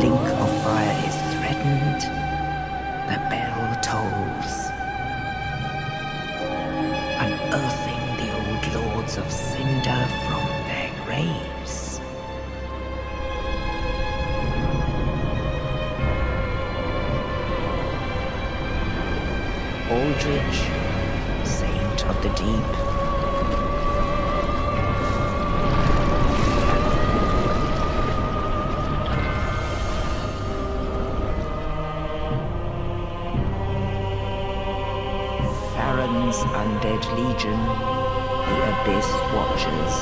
Link of fire is threatened, the bell tolls, unearthing the old lords of Cinder from their graves. Aldrich, saint of the deep, Undead legion, the Abyss Watchers.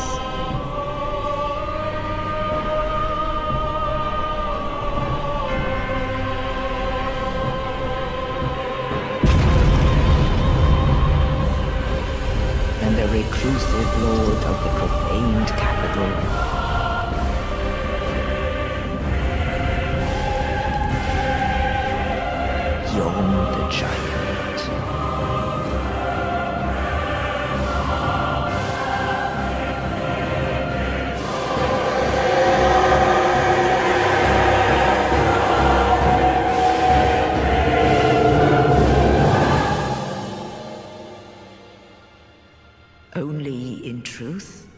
And the reclusive lord of the profaned capital. Yhorm the Giant. In truth,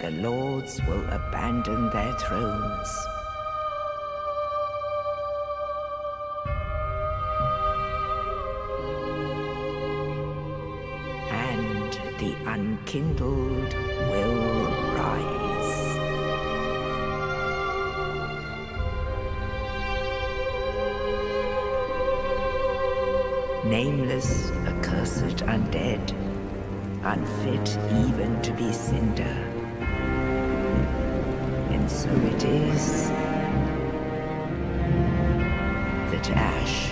the lords will abandon their thrones. And the unkindled will rise. Nameless, accursed undead, unfit even to be cinder. And so it is that ash